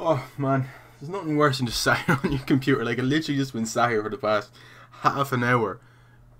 Oh man, there's nothing worse than just sat here on your computer. Like I literally just been sat here for the past half an hour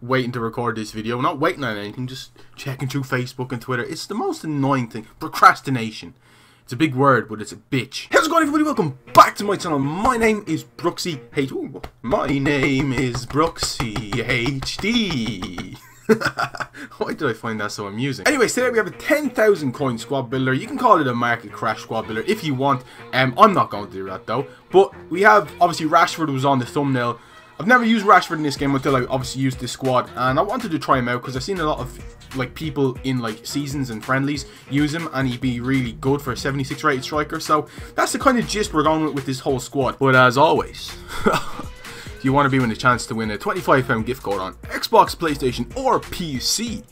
waiting to record this video. Not waiting on anything, just checking through Facebook and Twitter. It's the most annoying thing. Procrastination. It's a big word, but it's a bitch. How's it going everybody? Welcome back to my channel. My name is Brooksy H. Ooh, my name is Brooksy HD. Why did I find that so amusing? Anyways, today we have a 10,000 coin squad builder. You can call it a market crash squad builder if you want. Um, I'm not going to do that though. But we have, obviously, Rashford was on the thumbnail. I've never used Rashford in this game until I obviously used this squad. And I wanted to try him out because I've seen a lot of like people in like seasons and friendlies use him and he'd be really good for a 76 rated striker. So that's the kind of gist we're going with with this whole squad. But as always... You want to be in a chance to win a £25 gift card on Xbox, PlayStation or PC.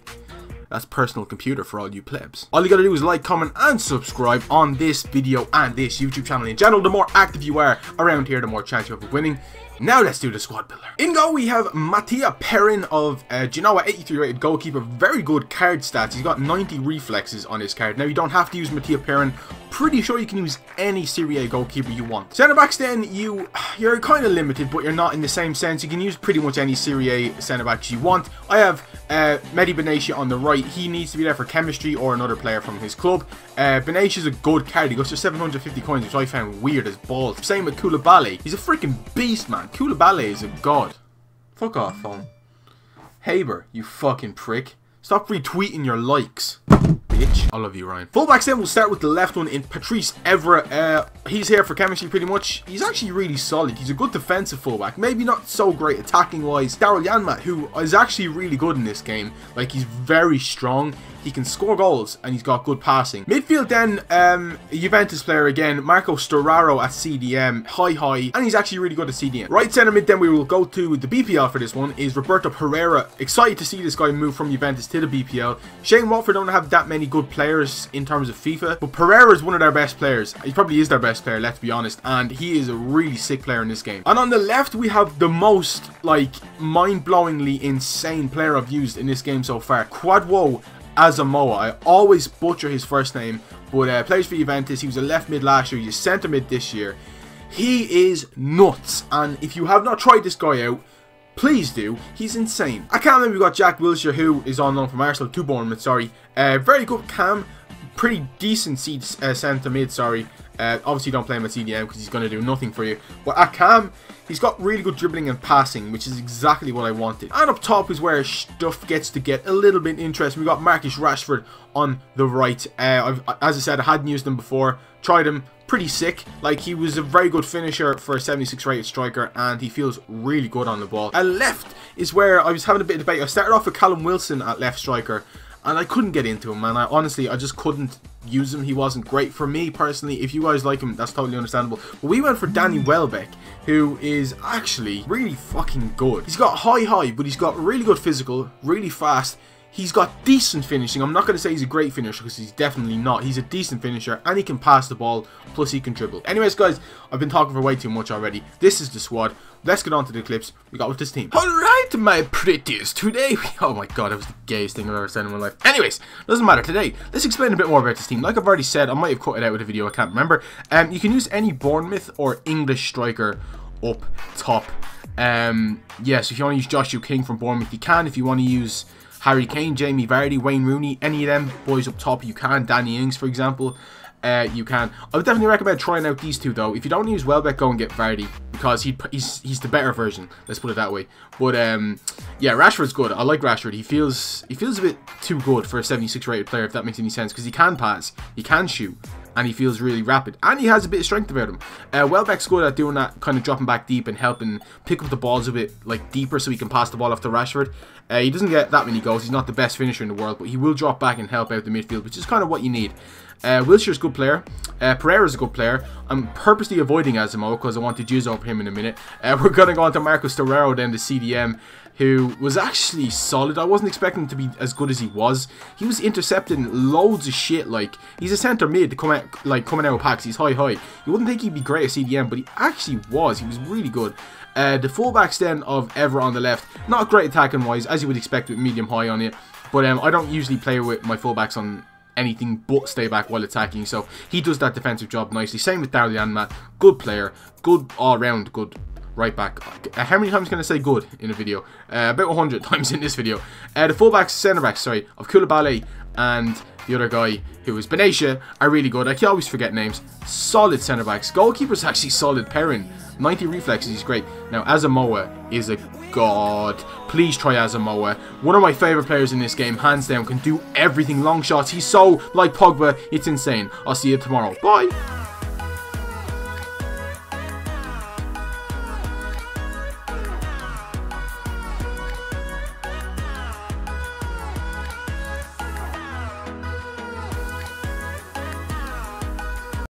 That's personal computer for all you plebs. All you gotta do is like, comment and subscribe on this video and this YouTube channel in general. The more active you are around here, the more chance you have of winning. Now let's do the squad builder. In goal we have Mattia Perin of uh, Genoa, 83 rated goalkeeper. Very good card stats. He's got 90 reflexes on his card. Now you don't have to use Mattia Perin pretty sure you can use any Serie A goalkeeper you want. Centre backs then, you, you're kind of limited, but you're not in the same sense. You can use pretty much any Serie A centre backs you want. I have uh, Mehdi Benatia on the right. He needs to be there for chemistry or another player from his club. Uh, Benatia is a good card. He goes for 750 coins, which I found weird as balls. Same with Koulibaly. He's a freaking beast, man. Koulibaly is a god. Fuck off, phone. Haber, you fucking prick. Stop retweeting your likes bitch. I love you, Ryan. Fullbacks then, we'll start with the left one in Patrice Evra. Uh, he's here for chemistry pretty much. He's actually really solid. He's a good defensive fullback. Maybe not so great attacking-wise. Daryl Janmaat, who is actually really good in this game. Like, he's very strong. He can score goals and he's got good passing. Midfield then, um, Juventus player again, Marco Sturaro at CDM, high high, and he's actually really good at CDM. Right centre mid then we will go to the BPL for this one is Roberto Pereyra. Excited to see this guy move from Juventus to the BPL. Shane Watford don't have that many good players in terms of FIFA, but Pereyra is one of their best players. He probably is their best player, let's be honest, and he is a really sick player in this game. And on the left we have the most like mind-blowingly insane player I've used in this game so far. Kwadwo Asamoah. I always butcher his first name, but uh, plays for Juventus. He was a left mid last year. He's a centre mid this year. He is nuts, and if you have not tried this guy out, please do. He's insane. I can't remember we got Jack Wilshere, who is on loan from Arsenal to Bournemouth. Sorry, uh, very good cam, pretty decent seat uh, centre mid. Sorry, uh, obviously don't play him at CDM because he's going to do nothing for you. But at cam, He's got really good dribbling and passing, which is exactly what I wanted. And up top is where stuff gets to get a little bit interesting. We got Marcus Rashford on the right. Uh, as I said, I hadn't used him before. Tried him, pretty sick. Like, he was a very good finisher for a 76 rated striker, and he feels really good on the ball. And left is where I was having a bit of debate. I started off with Callum Wilson at left striker, and I couldn't get into him, man. I honestly, I just couldn't use him. He wasn't great for me personally. If you guys like him, that's totally understandable. But we went for Danny Welbeck, who is actually really fucking good. He's got high high, but he's got really good physical, really fast. He's got decent finishing. I'm not going to say he's a great finisher because he's definitely not. He's a decent finisher and he can pass the ball, plus he can dribble. Anyways, guys, I've been talking for way too much already. This is the squad. Let's get on to the clips we got with this team. Alright, my pretties. Today, we, oh my god, that was the gayest thing I've ever said in my life. Anyways, doesn't matter. Today, let's explain a bit more about this team. Like I've already said, I might have cut it out with a video, I can't remember. Um, you can use any Bournemouth or English striker up top. Um, yes, yeah, so if you want to use Joshua King from Bournemouth, you can. If you want to use Harry Kane, Jamie Vardy, Wayne Rooney, any of them boys up top, you can. Danny Ings, for example, uh, you can. I would definitely recommend trying out these two, though. If you don't use Welbeck, go and get Vardy, because he, he's he's the better version. Let's put it that way. But um, yeah, Rashford's good. I like Rashford. He feels he feels a bit too good for a 76 rated player, if that makes any sense, because he can pass, he can shoot, and he feels really rapid. And he has a bit of strength about him. Uh, Welbeck's good at doing that, kind of dropping back deep and helping pick up the balls a bit like deeper so he can pass the ball off to Rashford. Uh, he doesn't get that many goals. He's not the best finisher in the world, but he will drop back and help out the midfield, which is kind of what you need. Uh, Wilshere's a good player. Uh, Pereyra's a good player. I'm purposely avoiding Asamoah because I want to use over him in a minute. Uh, we're going to go on to Marcos Sturaro then, the CDM who was actually solid. I wasn't expecting him to be as good as he was. He was intercepting loads of shit. Like he's a centre mid to come out, like coming out of packs. He's high high. You wouldn't think he'd be great at CDM, but he actually was. He was really good. Uh, the fullbacks then of Evra on the left, not great attacking wise, as you would expect with medium high on it. But um, I don't usually play with my fullbacks on anything but stay back while attacking. So he does that defensive job nicely. Same with Darley Matt. Good player. Good all-round good right back. How many times can I say good in a video? Uh, about 100 times in this video. Uh, the fullbacks, centre backs, sorry, of Koulibaly and the other guy who is Benatia are really good. I can always forget names. Solid centre backs. Goalkeeper's actually solid pairing. 90 reflexes, he's great. Now, Asamoah is a god. Please try Asamoah. One of my favourite players in this game, hands down, can do everything. Long shots. He's so like Pogba. It's insane. I'll see you tomorrow. Bye.